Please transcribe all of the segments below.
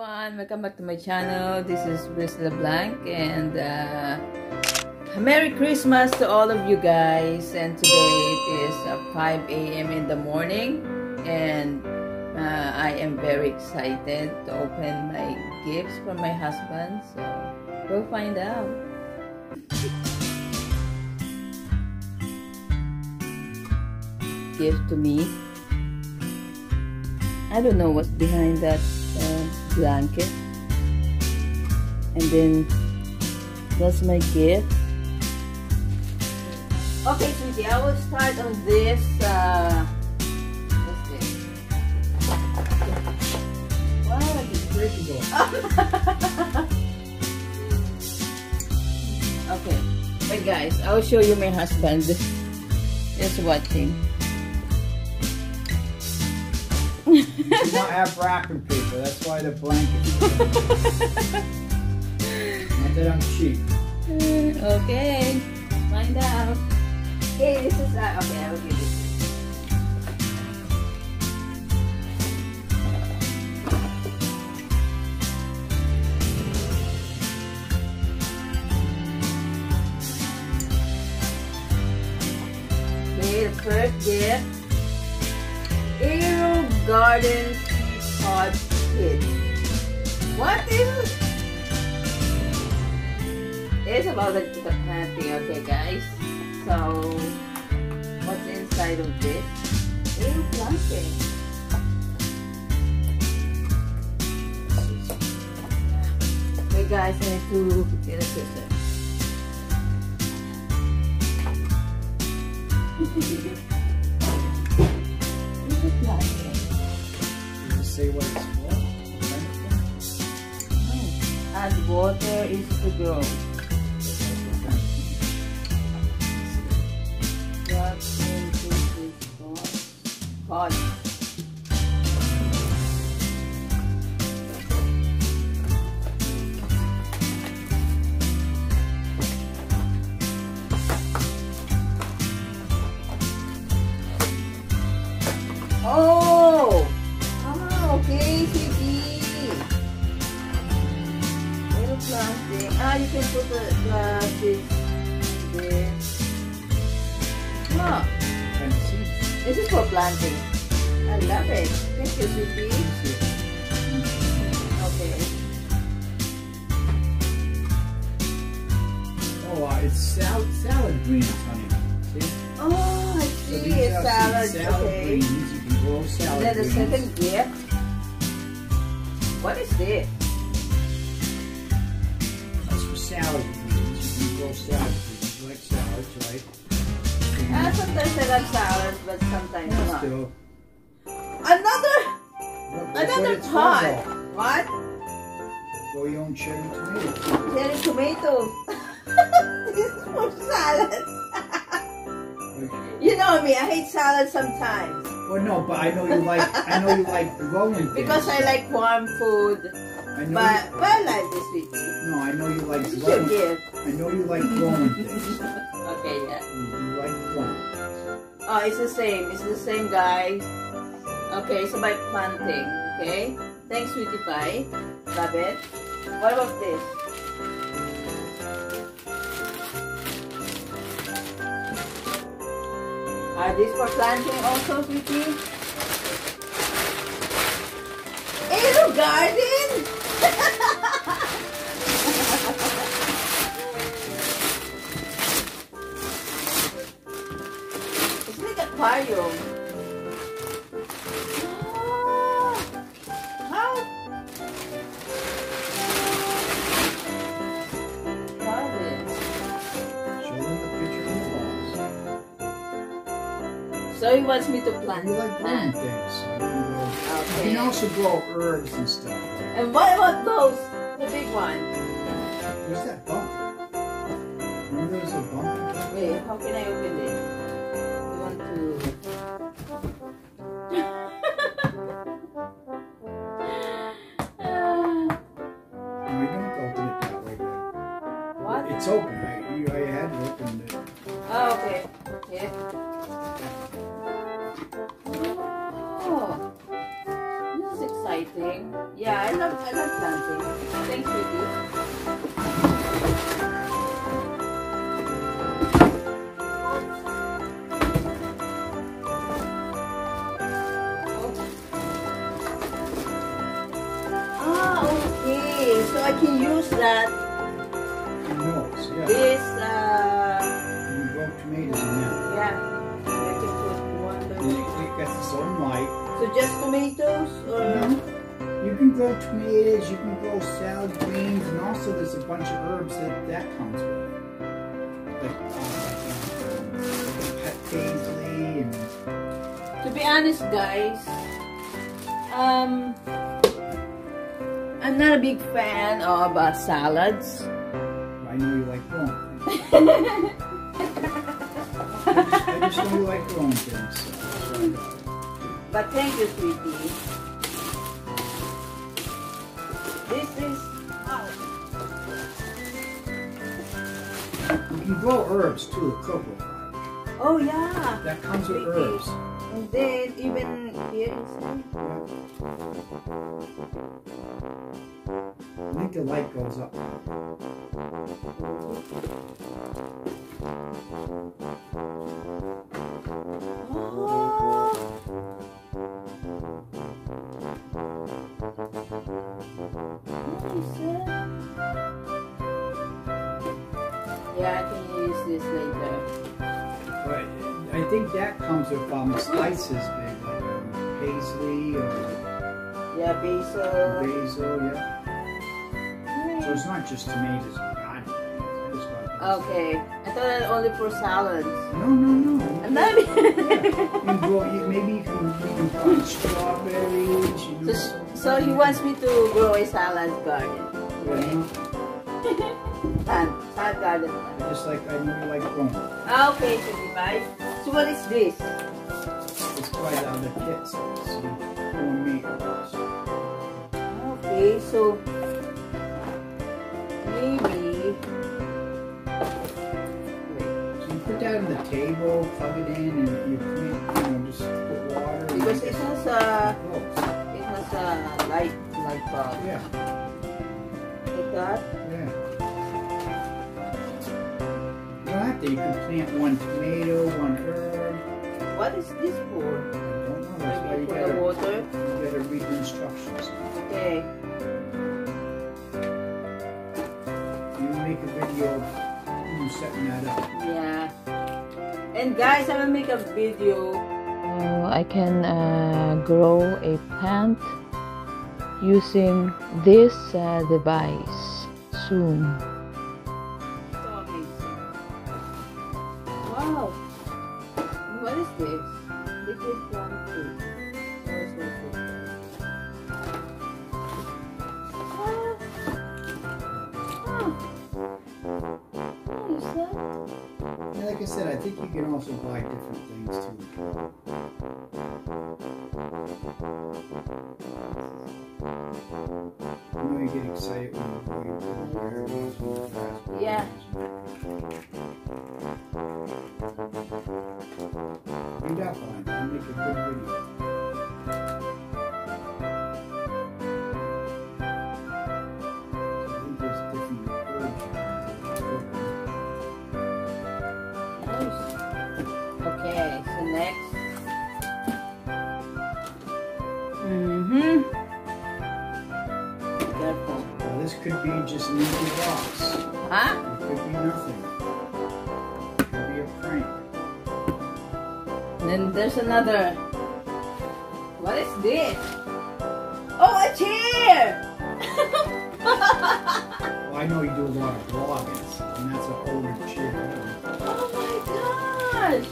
everyone, welcome back to my channel. This is Riz LeBvin and uh, Merry Christmas to all of you guys. And today it is uh, 5 a.m. in the morning and uh, I am very excited to open my gifts from my husband. So go find out. Gift to me. I don't know what's behind that blanket. And then that's my gift. Okay, sweetie, I will start on this. Uh, what's this? Wow, It's breakable. okay, but guys, I will show you my husband. Just watching. You don't have wrapping paper. That's why the blanket. Not that I'm cheap. okay, find out. Okay, this is uh, okay. I will give it. Okay, the first gift. Garden Pod Kit. What is it? It's about the, the planting, okay guys. So, what's inside of this? It's planting. Guys, I need to get a scissor. This is planting. Say what it's for? Water is to pot. Oh! Can put the there. And seeds. this is for planting. I love it. Thank you, sweetie. Okay. Oh, uh, it's salad, salad greens, honey. See? Oh, I So see. these are salad. salad Okay. greens. You can grow salad then the second gift. What is this? Salad greens. You grow salad greens. You like salads, right? Ah, sometimes I love salads, but sometimes not. Still. Another, What- another pot. What? Grow your own cherry tomatoes. Cherry tomatoes. this is for salad. You know me, I hate salad sometimes. Well, no, but I know you like. I know you like growing things. Because I like warm food. I know But, but I like this you. you, no, I know you like your growing. gift. I know you like growing things. Okay, yeah. You, you like growing. Oh, it's the same. It's the same guy. Okay, it's about planting. Okay? Thanks, sweetie pie. Love it. What about this? Are these for planting also, sweetie? AeroGarden! Aquarium. How? Garden. Show them the picture in the box. So he wants me to plant You like growing things. So you, can grow, you can also grow herbs and stuff. And what about those? The big one. There's that bump. Remember there's a bump? Wait, how can I open this? It's open? You, I had it open. It. Oh, okay. Yeah. Oh, exciting. Yeah, I love I love planting. Thank sweetie. Yeah. this uh You grow tomatoes in that. yeah. I can put one by And it, it got light. So just tomatoes or You can grow tomatoes, you can grow salad greens, and also there's a bunch of herbs that that comes with. Like, uh, pet paisley and To be honest, guys, um, I'm not a big fan of uh, salads. I know you like things. I just know you like growing things. So that's what I got. But thank you, sweetie. This is You can grow herbs too, to cook with. Oh yeah, That comes with Sweetie. herbs. and then even here inside. I think the light goes up. Oh. What is? Yeah, I can use this later. But I think that comes with um, spices, big like um, paisley or Yeah, basil. basil, yeah. So it's not just tomatoes and garden things. I just got Okay, I thought that only for salads. No, no, no. I'm not. You can grow, you, maybe you can, you can plant strawberries, you know. so, so he wants me to grow a salad garden. Yeah, know, Plant, garden. just like I know you like. Ah, okay, 25. So what is this? It's quite out of the. See, growing tomatoes. Okay, so maybe. Wait, So you put that on the table, plug it in, and you plant, you know, just put water. because it has a it has a light light bulb Yeah, like that. Yeah. You don't have to. You can plant one tomato, one herb. What is this for? I don't know. That's why you for gotta, water. you gotta read the instructions. Okay. You make a video of you setting that up. Yeah. And guys, I will make a video. Uh, I can uh, grow a plant using this uh, device soon. Said, I think you can also buy different things too. You know, you get excited when you go into the areas and raspberries. Yeah. Read up on it and make a good video. Could be just an empty box. Huh? It could be nothing. It could be a prank. Then there's another. What is this? Oh, a chair! Well, I know you do a lot of vlogging, and that's an older chair. oh my gosh!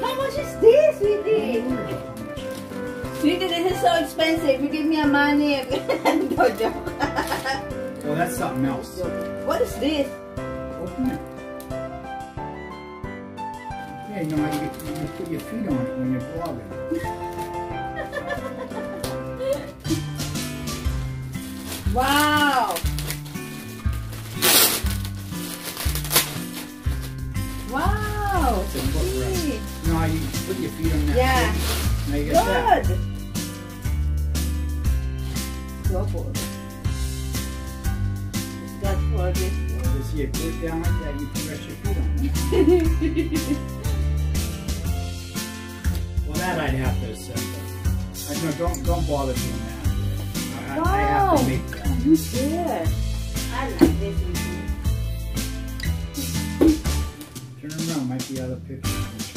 How much is this, sweetie? Sweetie, this is so expensive. You give me a money. no joke. Well, that's something else. what is this? Open it. Yeah, you know how you, you put your feet on it when you're vlogging. Wow! Wow! Sweet. You you put your feet on that Yeah. you got that. Good. double. It's got for this. You see it clip down that, you can rest your feet on well, that I'd have to assemble. I no, don't don't bother doing that. I, I- I have Wow. to make that. You there? I like this. Turn around, might be other pictures. I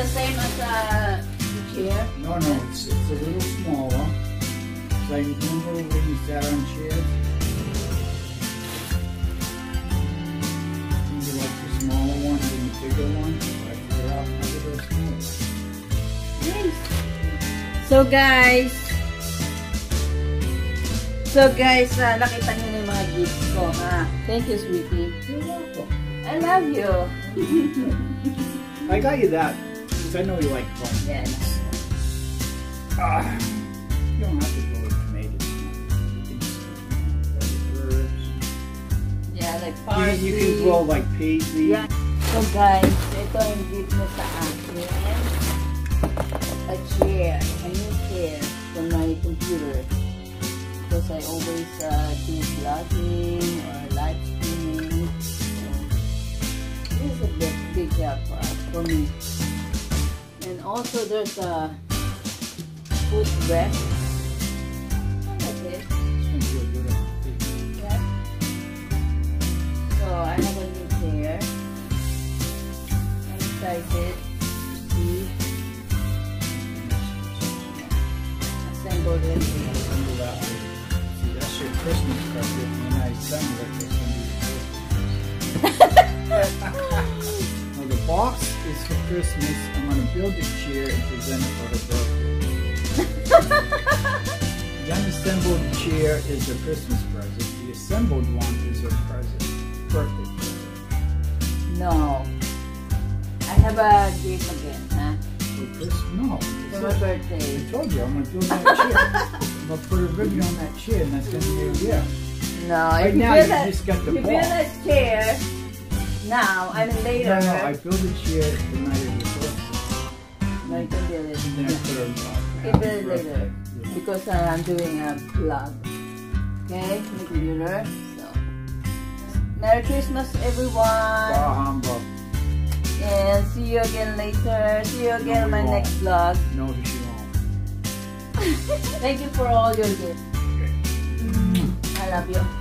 the same as uh, the chair? No, no, it's, it's a little smaller. So you remember when you sat on chairs? These are like the smaller ones and the bigger ones. I figured out how to do the smaller ones. So guys, so guys, uh, nakita niyo na yung mga gifts ko, ha? Thank you, sweetie. You're welcome. I love you. I got you that because I know you like fun. Yes. Ah, you don't have to go with tomatoes. Can just. Yeah, like You, parsley. you can grow like paisley. Yeah. So guys, ito yung gift na sa akin. A chair. A new chair for my computer. Because I always uh, do vlogging or live streaming. So, this is a big, big help uh, for me. And also there's a your feet. Yeah. So I have a new chair. I'm excited to that's your Christmas present. When I assemble it, be. Well, the box is for Christmas. I'm gonna build a chair and present it for her birthday. the unassembled chair is her Christmas present. The assembled one is her present. Birthday present. No. I have a gift again, huh? For Christmas? No. For my I told you, I'm gonna build that chair. I'm gonna put a ribbon on that chair and that's gonna be a gift. No, Right you now, you a, just got the you build box. a chair now, I mean later, No, no, I built a chair the night of your birthday. no, you can build it. And then I put a, You can build it happy later. birthday. because uh, I'm doing a vlog. Okay, my computer. So, Merry Christmas, everyone, Bah and see you again later. See you again No, in my won't. next vlog. No, she won't. Thank you for all your gifts. I love you.